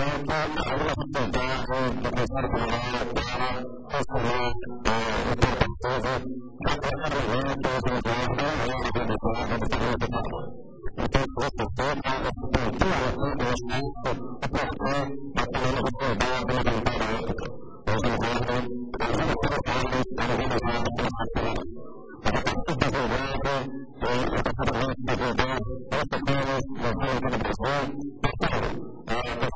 ويكون الرفض بالنسبه للمعارض حصل Thank you.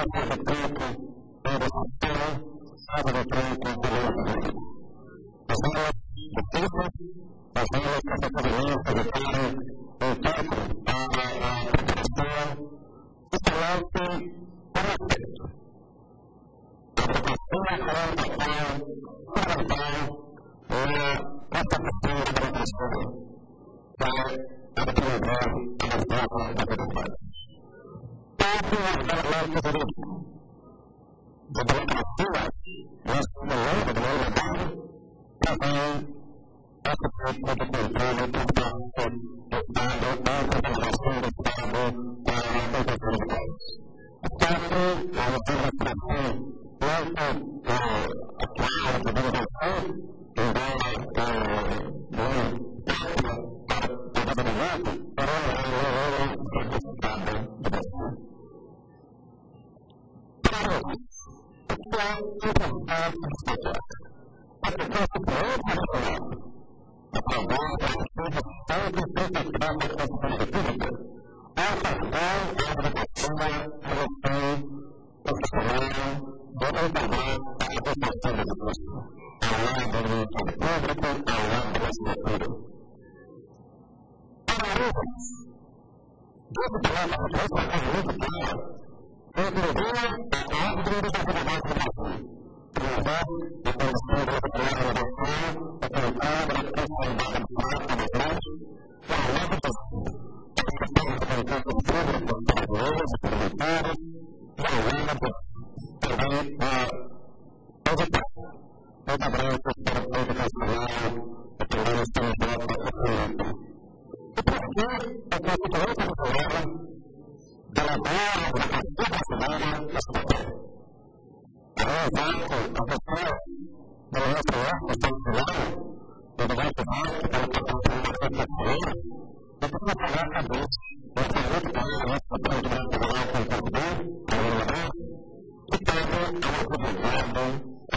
Thank you. った المستندات والسنوات التحقيق التي تتوافق تماما بلدان متعدده سنوات مستقله وهو ذلك التصور بالوصف والسلسله وبغايه ذلك تلقى تنظيمات التحرير وتتوقع الحديث وتعريف على وصف التوجيهات بغايه التقدير او الوضع بالتالي على كل الجانب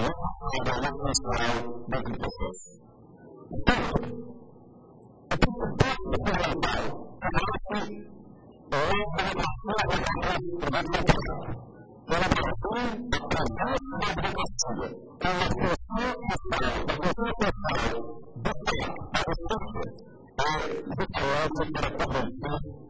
Israel and the love Israel that a person that possesses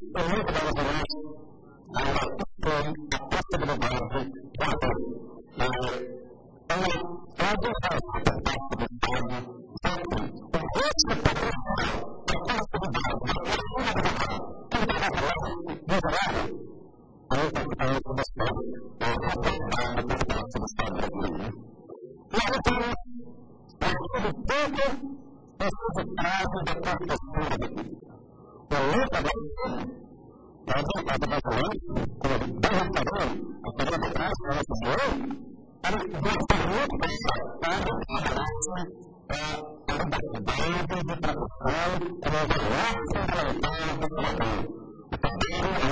Dios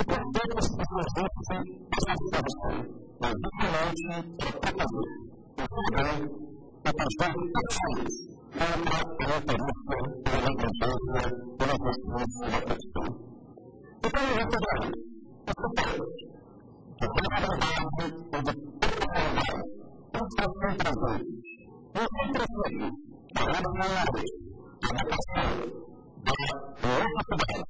и готовность наслаждаться безоставочным, но выполняющим пропозы, утверждаем, отражаем пациент, только это лучше перенаграждается невозможность работы. Итак, я сказал, поступайте. Когда образование будет подразумевать, инструкцию трудовой, если интрофлетный, она была на она поставила, да, не это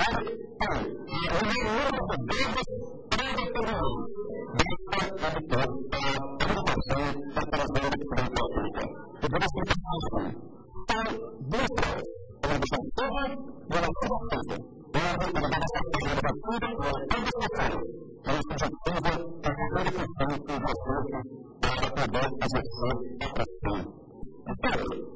every time. And we know the biggest, biggest problem. Biggest problem of agriculture that has been different for Africa. The biggest problem. So, this is one of the problems, one of the problems. One of the problems that have been different for Africa. One of the problems that have been different for Africa. One of the problems that have been different for Africa.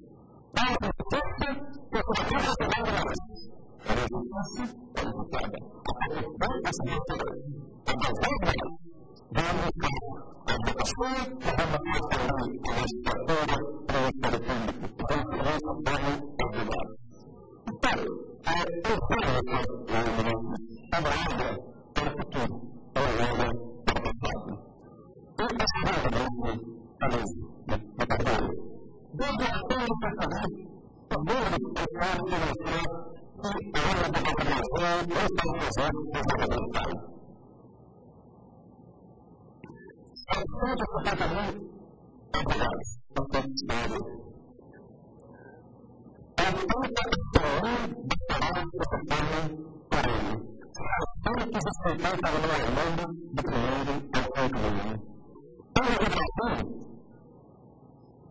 algo tanto que começamos a dar nós. A resistência é limitada. A corrupção é sedutora. A maldade vamos para a educação, vamos para a legislatura, vamos para o público, vamos para o privado. Então, a terceira palavra é uma obra para o futuro, é uma obra para o passado. E a segunda palavra é a lei, a palavra. devoção do pensamento, também é claro que você que olha da contaminação e está fazendo o pensamento. A ação do pensamento é verdade, não tem sentido. A ação da pessoa da palavra que você tem para ele. A ação que você tem para o Armando do primeiro ao segundo. Então, a educação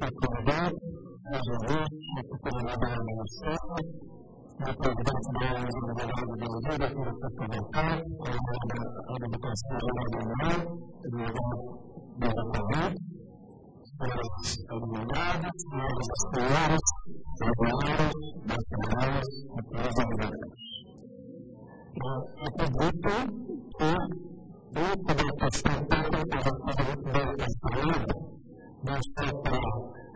acordar, resolver, acompanhar a ministério, na presidência da Universidade de Belém, da Fundação a Educação da União, do Lugar da Corrente, pelas advogadas, pelas senhoras, trabalhadoras, bacharéis e pelas advogadas. Acredito que dentro da questão técnica da coisa muito bem transparente,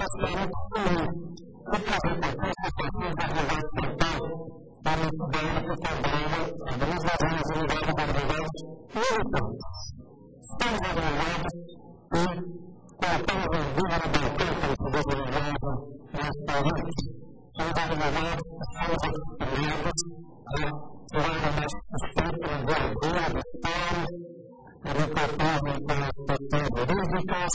transparente comum. O caso da Constituição da Unidade Central está muito bem acompanhada algumas das universidades da Unidade militantes. Estamos agravados e colocamos em dúvida na bandeira para o poder de linguagem mais coerente. Somos agravados, estamos acostumados a tirar mais sustento, a guardar, a história, a reportagem para as pessoas jurídicas,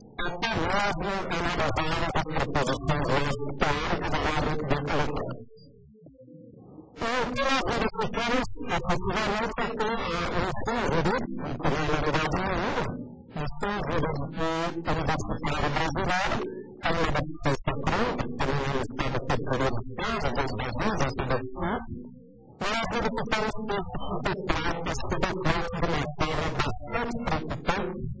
Aqui mesmo, em Nova as proposições registradas da área da coleção. Então, as verificações, efetivamente, têm um ensino jurídico, que não é novidade nenhuma, um ensino jurídico universitário brasileiro, a Universidade de Cruz, a Universidade de Cultura de Casa, das Barris, as universidades, nós verificamos que esse tipo de prática se decorre de uma forma bastante preocupante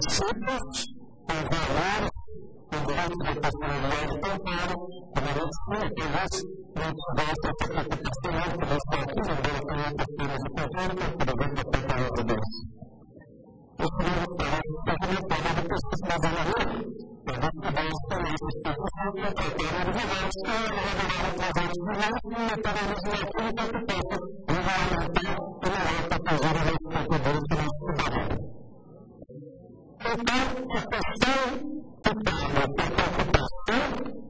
princípios, o valor, o valor de personalidade tão caro, como a gente tem, Então, a questão do Estado, a preocupação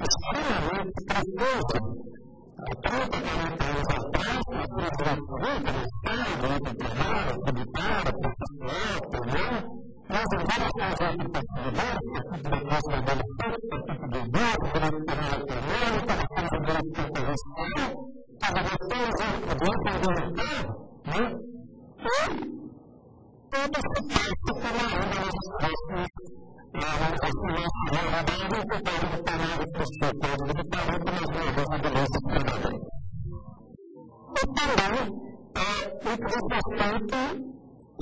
extremamente preciosa. a para os ataques, para os Estado, antiterrado, militar, profissional, comum, mas agora as ocupações de conservação, do para o canal comum, para o grupo de corrupção, para vocês, o grupo do Estado, né? E bastante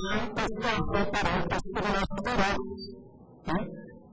e pessoas preparadas para segurar a segurança. Né?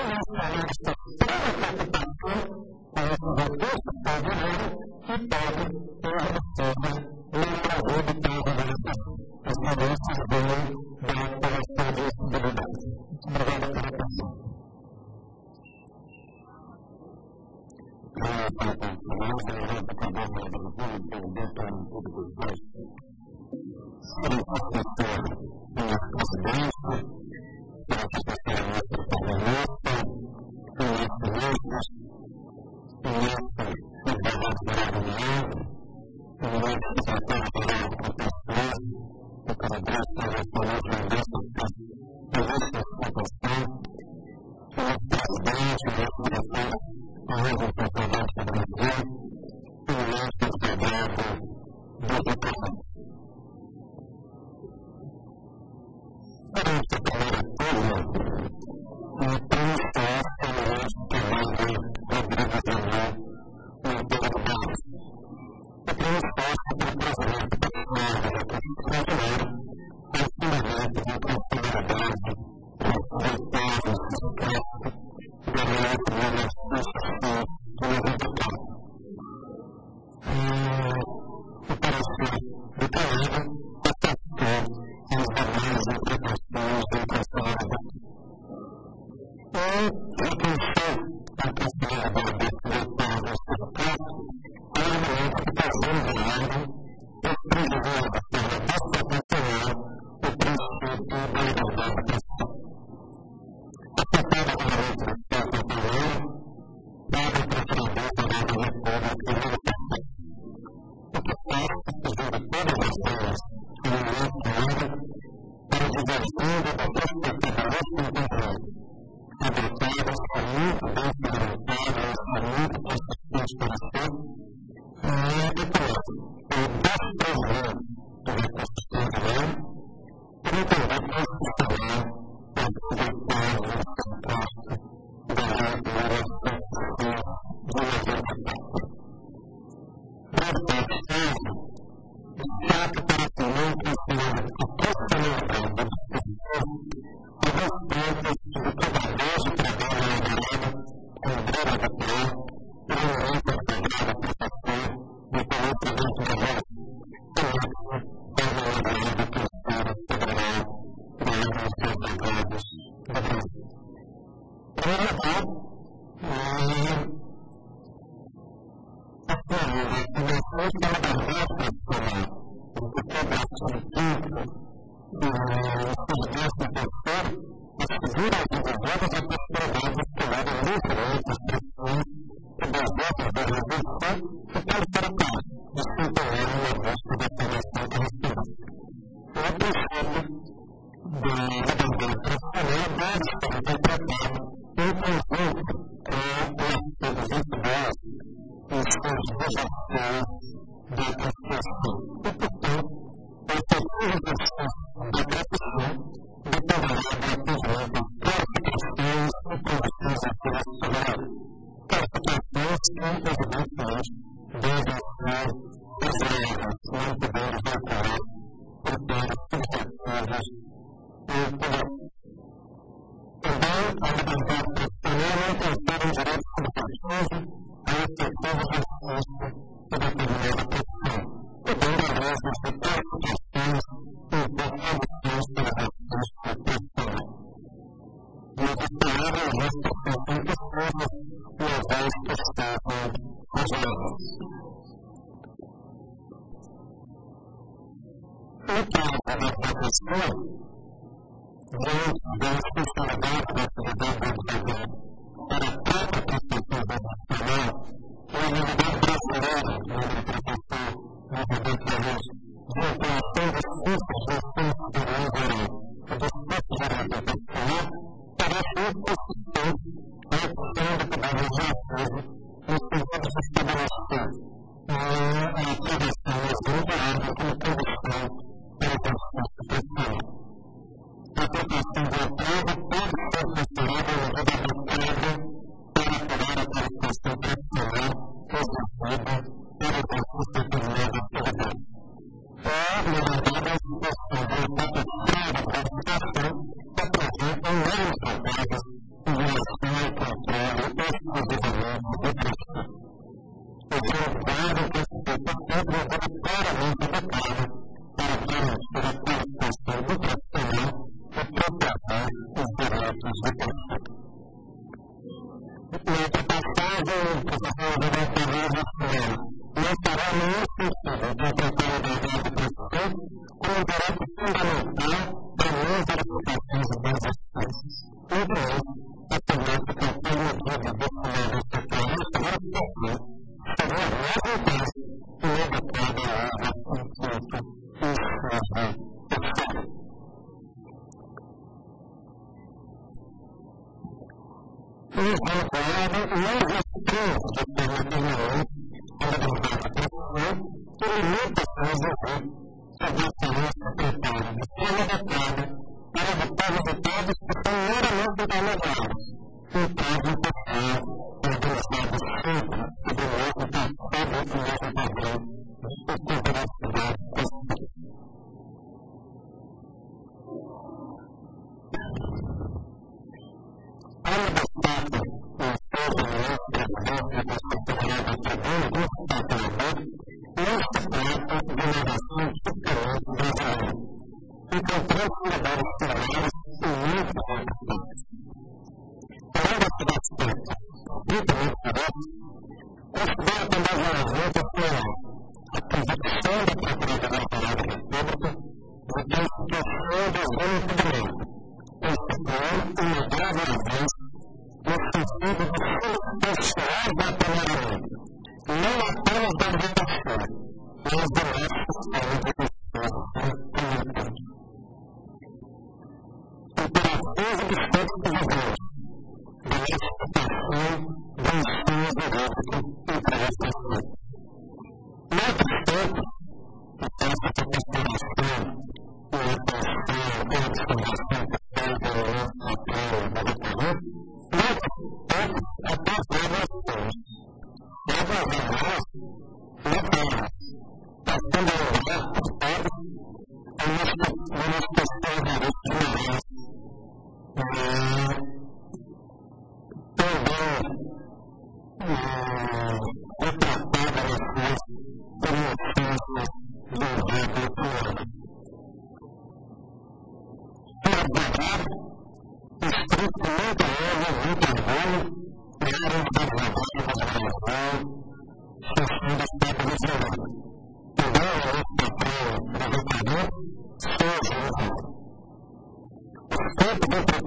honestamente tem uma preocupação com esse recurso que está virando e pode ter uma reforma no favor do povo brasileiro. As crianças vêm da manifestó estas danzas, estas Thank you. Thank you. tanto los padres de los a los la Dios, que te lo ha dado, para que te lo ha dado, não apenas da educação, mas do nosso sistema de Thank you.